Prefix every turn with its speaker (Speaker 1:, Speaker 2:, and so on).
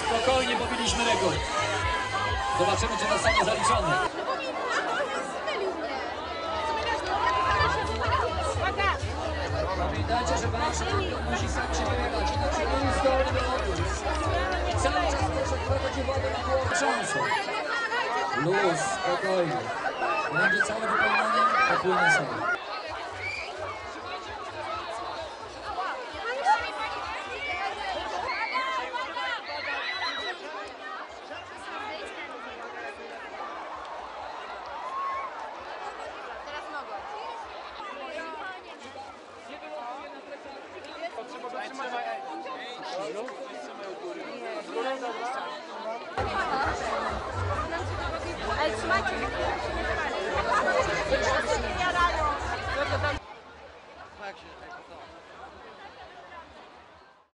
Speaker 1: Spokojnie pobiliśmy rekord. Zobaczymy, czy zostanie zaliczony. Pamiętajcie, że wasz musi sam się wybiegać. Inaczej nie jest zdolny do odwrót. Cały czas proszę prowadzić wodę na głowę. Trząsą. Luz, spokojnie. Będzie całe wypełnienie, popłynie sobie.
Speaker 2: Action.